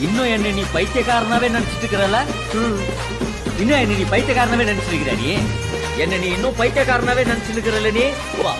இன்னும் என்ன நீ பைத்தியக்காரனாவே நினைச்சிட்டு இருக்கிறல இன்னும் என்ன நீ பைத்தியக்காரனாவே நினைச்சிருக்கிற நீ? என்ன நீ இன்னும் பைத்தியக்காரனாவே நினைச்சிருக்கிறல நீ? வா.